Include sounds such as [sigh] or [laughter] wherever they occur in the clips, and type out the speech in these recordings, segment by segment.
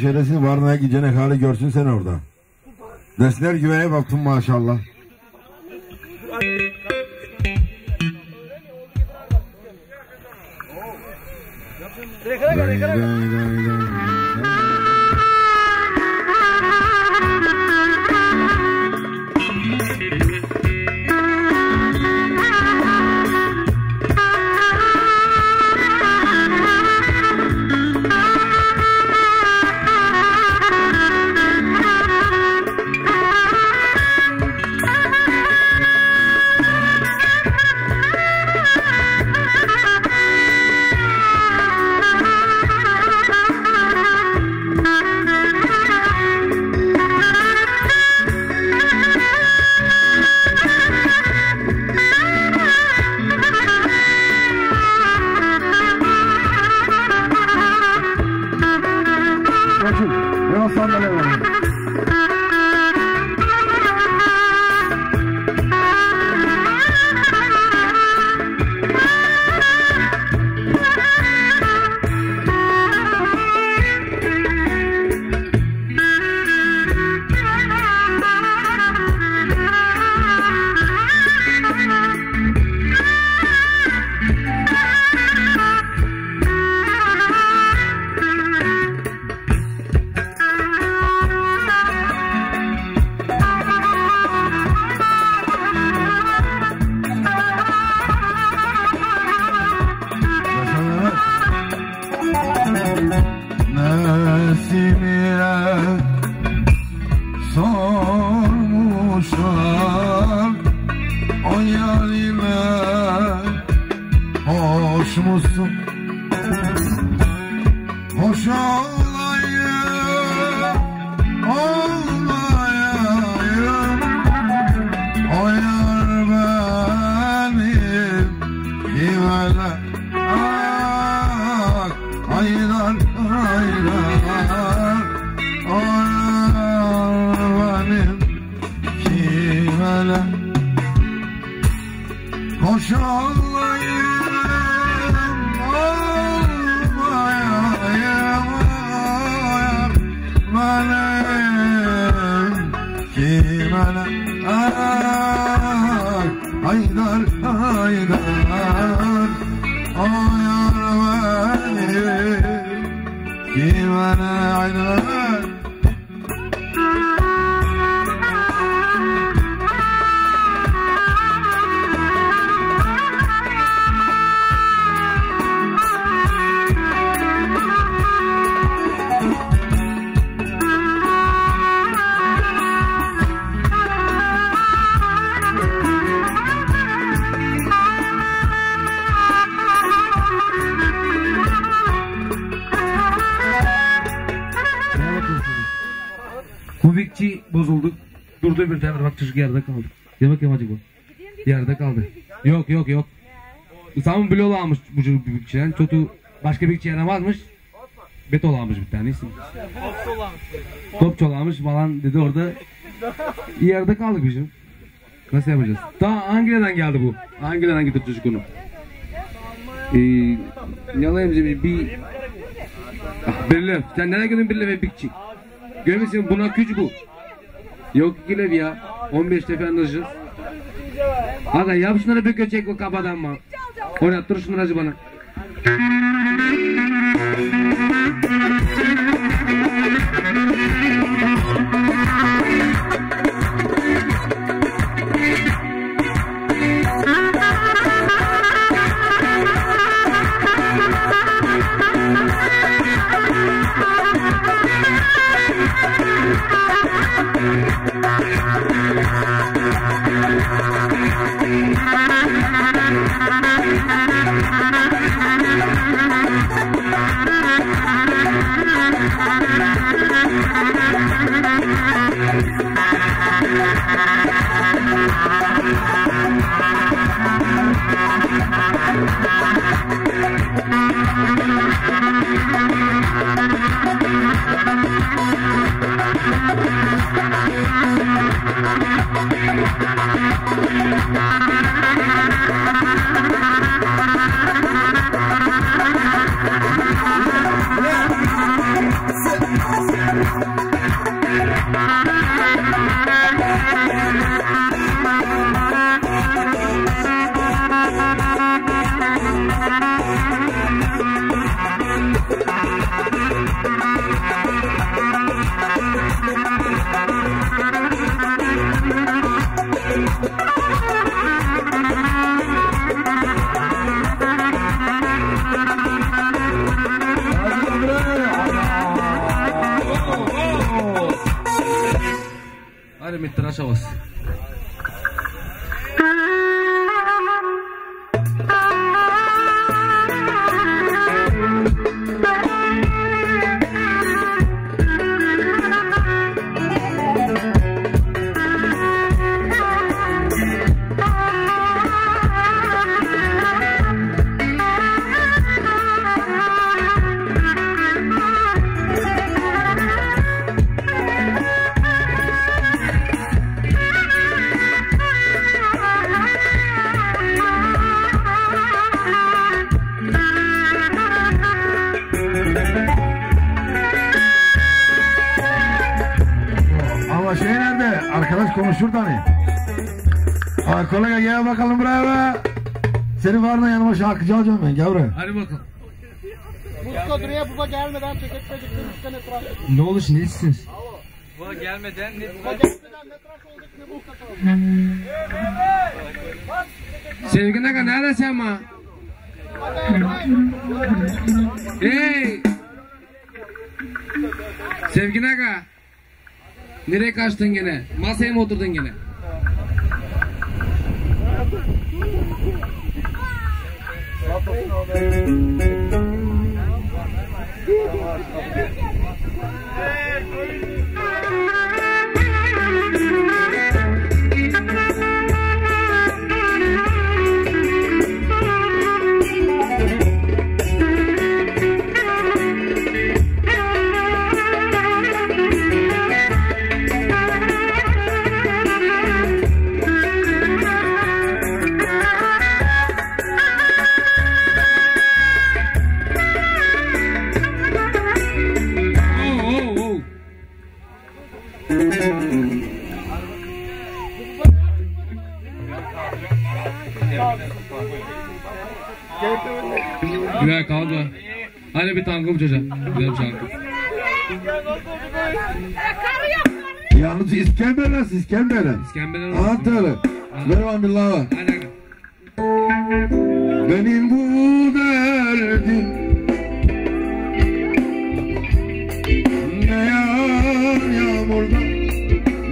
Şeresi Varna'ya gidecek hali görsün sen orada. Desler güveye baktım maşallah. Day, day, çocuk yerde kaldı. Ya bakayım acaba. Yerde kaldı. Yok yok yok. Samın bloğu almış bu çocuk büyükçiden. Çotu başka bir yaramazmış. Beton almış bir tanesi. Top çolamış falan dedi orada. Yerde kaldık bizim. Nasıl yapacağız? Daha Angela'dan geldi bu. Angela'dan getirdi çocuk onu. Ee, yalayınca bir, bir Ah, birle. Sen nereye gidiyorsun birle ve bikçi? Görmüşsün buna güç bu. Yok gilev ya. 15 tepe anlaşacağız. Aga yap şunları bir göçek o kabadan mı? Oraya dur şunları bana. Hadi şarkıcı alacağım ben buraya. Hadi bakalım. Muska buraya baba gelmeden çeketmedik demişken etraf. Ne olur şimdi siz? Baba gelmeden ne tıraş olduk ne muska kaldı. Sevgin aga neredesin ma? Hey! Sevgin aga. Nereye kaçtın gene? Masaya mı oturdun gene? Ver bana bir lava. Hadi aga. Benim bu derdim. Ne yağar yağmurda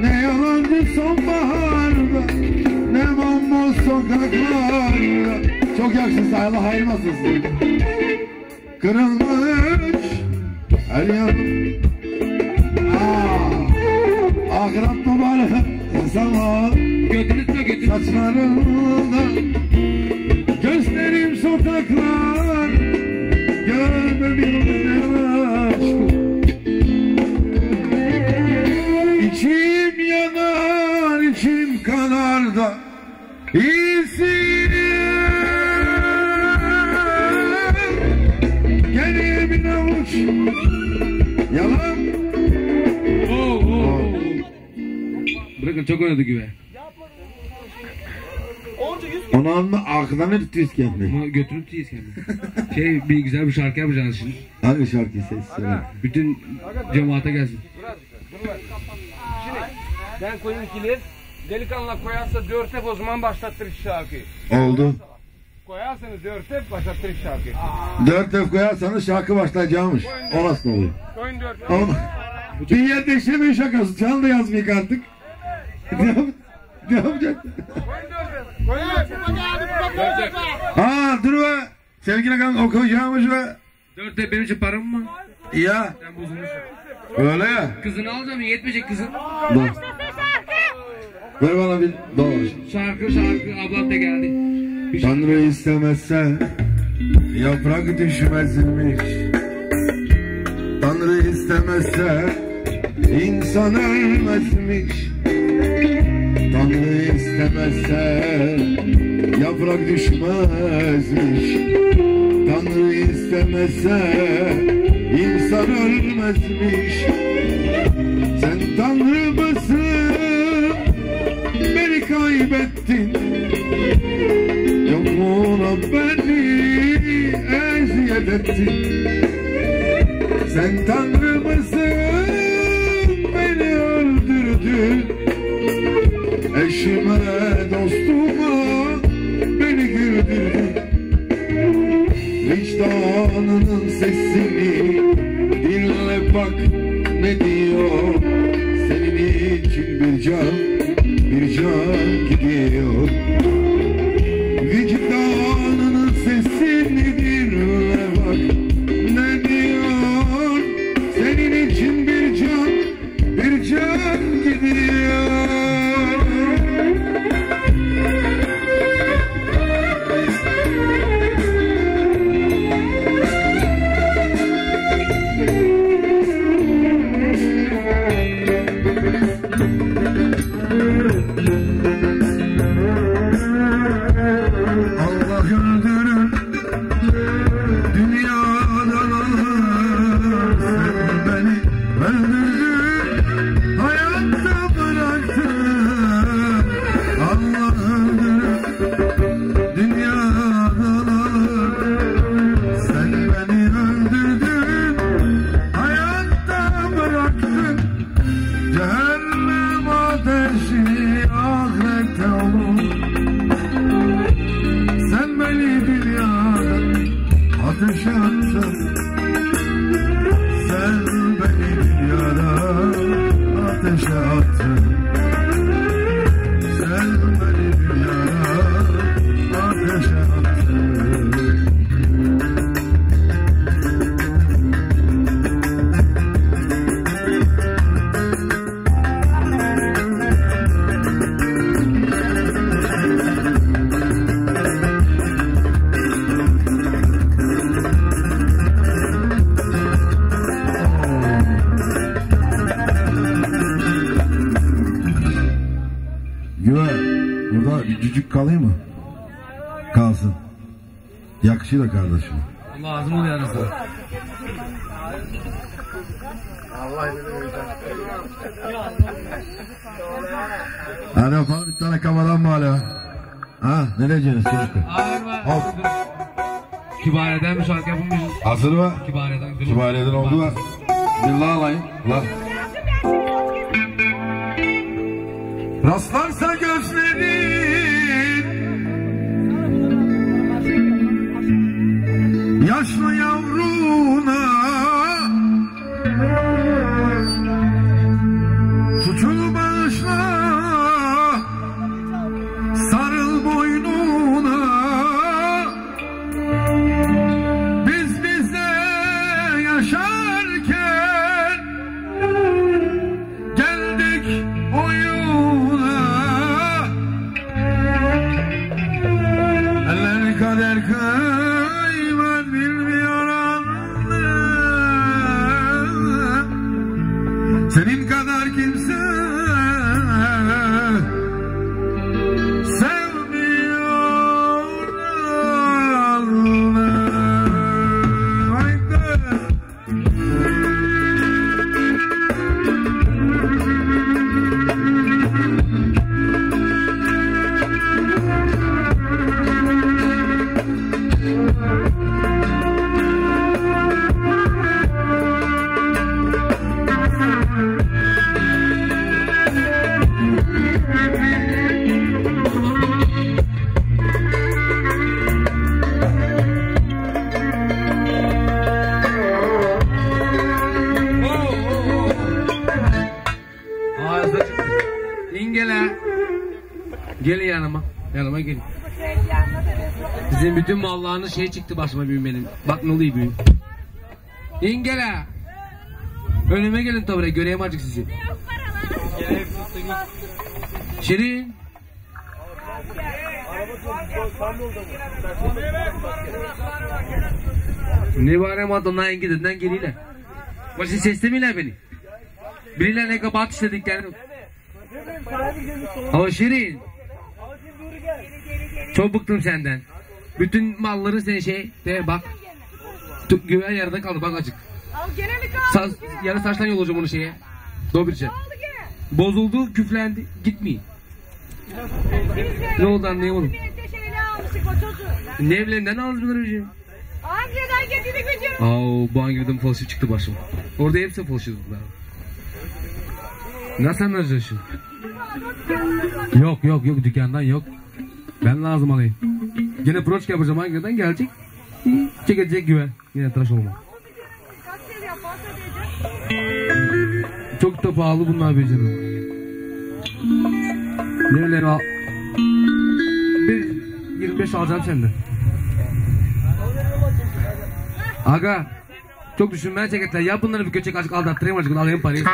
Ne yalancı sonbaharda Ne bomboş sokaklarda. Çok yakışın sayılı hayırmasın Kırılmış her yanım Ahiret mübarek insanlar Götünüz mü götünüz? Saçlarında Gözlerim sokaklar. Görmemin aşkı İçim yanar içim kanar da. İyisi Bırakın çok oynadı güve. Onu alma arkadan ne tutuyoruz kendini? Ama götürüp deyiz kendini. Şey bir güzel bir şarkı yapacağız şimdi. Hangi şarkıyı ses söyle. Bütün cemaate gelsin. Ben koyayım kilit. Delikanlı koyarsa dört hep o zaman başlattır şarkıyı. Oldu. Koyarsanız dört hep başlattır şarkıyı. Dört tef koyarsanız şarkı başlayacakmış. O nasıl oluyor? Koyun dört hep. Onu... Bir yerde işlemeyin şakası. Çal da yazmayın artık. Ne, yap ne yapacak? Aa dur be. Sevgili kan okuyacağımış be. Dört de benim için param mı? Ya. Sen. Öyle ya. Kızını alacağım yetmeyecek kızın. Dur. Ver bana bir doğru. Şarkı şarkı ablam da geldi. Bir şey- Tanrı istemezse yaprak düşmezmiş. Tanrı istemezse insan ölmezmiş. Tanrı istemezse yaprak düşmezmiş. Tanrı istemezse insan ölmezmiş. Sen Tanrı mısın? Beni kaybettin. Yokluğuna beni eziyet ettin Sen Tanrı mısın beni öldürdün Eşime dostuma beni güldürdün Vicdanının sesini dinle bak ne diyor? Senin için bir can bir can gidiyor kardeşim. Lazım oluyor arası. Hadi yapalım bir tane kafadan mı hala? Ha ne diyeceksiniz çocuklar? Ağır var. Al. Kibareden bir şarkı yapılmış. Hazır mı? Kibareden. Kibariyeden oldu mu? Bir la alayım. La. Rastlarsa Aha. Yanıma gelin. Sizin bütün mallarınız şey çıktı başıma büyüm benim. Bak ne oluyor büyüm. İngele. Önüme gelin tabi göreyim acık sizi. Şirin. Ne var ama ondan engidenden geliyle. Başı seslemiyle beni. Biriyle ne kapat işlediklerini. Ama Şirin. Çok bıktım senden. Bütün malları sen şey de bak. Güven yarıda kaldı bak acık. Al gene mi kaldı? Sa yarı saçtan yollayacağım onu şeye. Dobirce. Bozuldu, küflendi. Gitmeyin. Ne oldu anlayamadım. Çocuğu. Ne evlerinden aldınız bunları önce? Ankara'dan getirdik bütün. Aa, bu Ankara'dan falşı çıktı başıma. Orada hepsi falşıydılar. Nasıl anlayacaksın? Yok yok yok dükkandan yok. Ben lazım alayım. Gene proçka yapacağım Ankara'dan gelecek. Çekecek güven. Yine tıraş olma. Çok da pahalı bunlar be canım. Al. Bir 25 alacağım senden. Aga. Çok düşünmeye çeketler. Ya bunları bir göçek açık aldattırayım açık alayım parayı.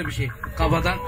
Acı daha az öyle bir şey. Kafadan.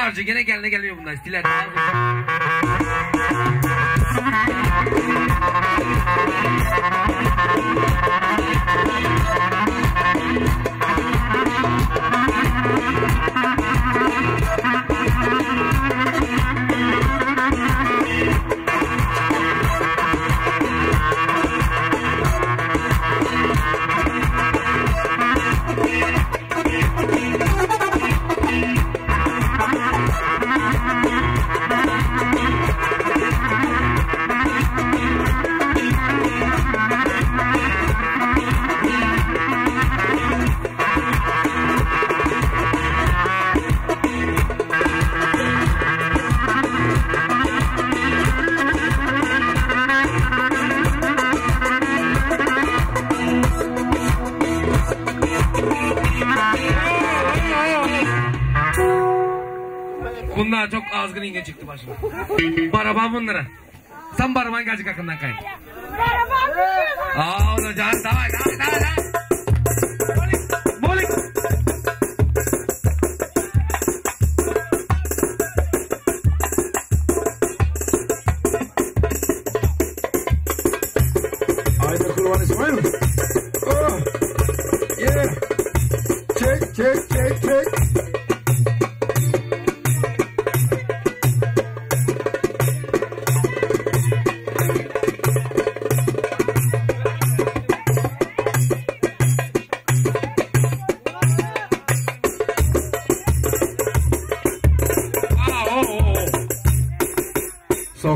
Kumarcı gene gelene gelmiyor bunlar. Stiler. Bunlar inge çıktı başıma. Baraban bunlara. Sen baraban gelecek hakkından kay. Aa o da can davay davay davay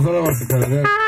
Saflara bak bir tane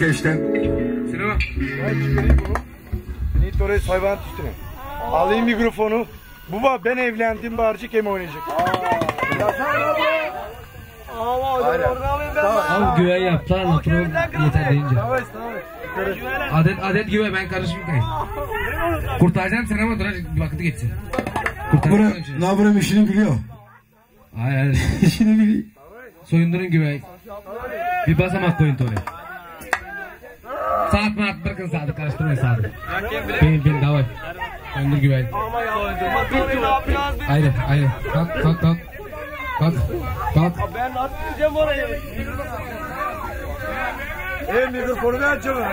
keşten. Sinema. Ben çıkarayım bunu. Nit oraya hayvan üstüne. Alayım mikrofonu. Baba ben evlendim bağırcı kim oynayacak? Al güven yaptılar lafını yeter deyince. Adet adet güve ben karışmayayım kayın. Kurtaracağım seni ama dur bir vakit geçsin. Kurtaracağım seni. Navron işini biliyor. Hayır hayır. [laughs] İşini biliyor. Soyundurun güvey. Bir basamak koyun oraya. Saat maat bırakın saati karıştırmayın saati. Bin bin davay. Soyundur güvey. Haydi haydi. Kalk kalk kalk. Kalk. Kalk. Ben nasıl gideceğim oraya? E mikrofonu ver canım.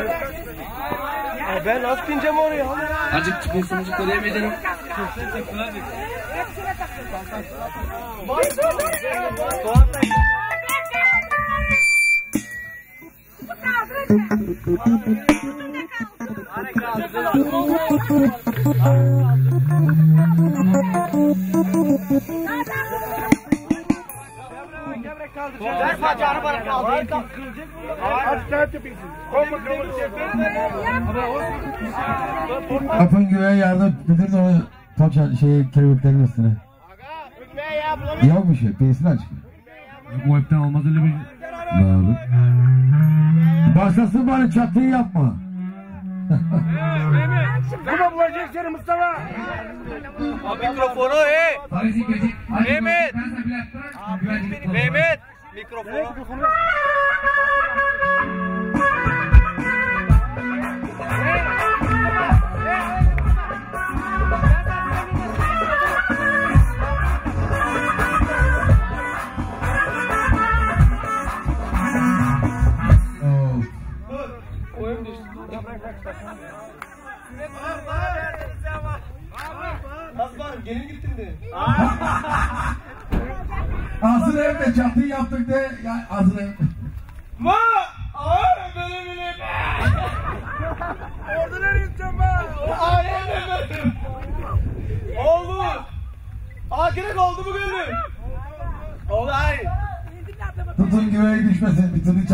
Ben nasıl bineceğim oraya? Acık çıkıyorsun acık ödeyemeyeceğim. Ver bacağını bana kaldır. Kapın güveye yardım müdür de onu çal- şey kelebeklerin üstüne. Yok bir şey. Pesini aç. Bu hepten olmaz öyle bir Ne abi? Başlasın bari çatıyı yapma. Baba bulacak seni Mustafa. Mikrofonu he. Paris'in gece. Mehmet! Mehmet. Mikrofonu. [laughs] Hazır evde çatıyı yaptık de ya hazır ev. Ma! Ağır böyle bile. Orada nereye gideceğim ben? Ağır benim. Oldu. Aa gerek oldu bu gönlüm. Oldu ay. Tutun güveye düşmesin. Bir tutu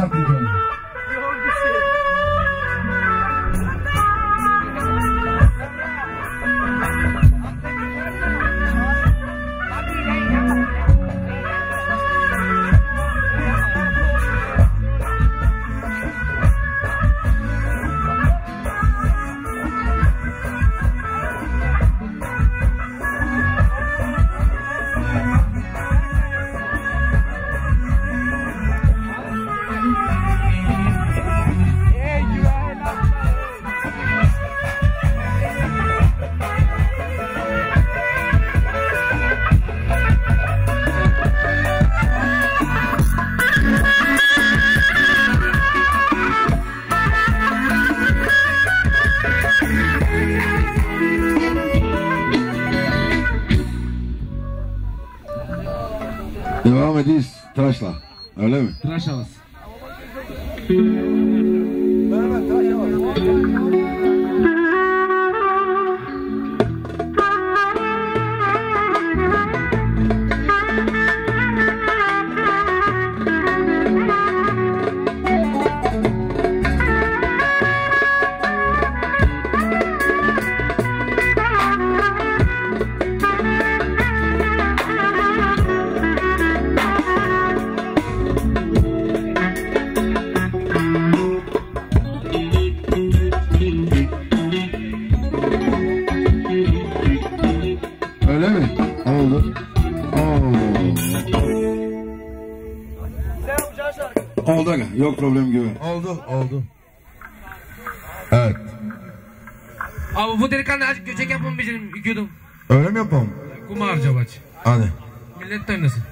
Oldu. Evet. Abi bu delikanlı azıcık göçek yapın bizim yüküyordum. Öyle mi yapalım? Kumar cabaç. Hadi. Millet tanısın.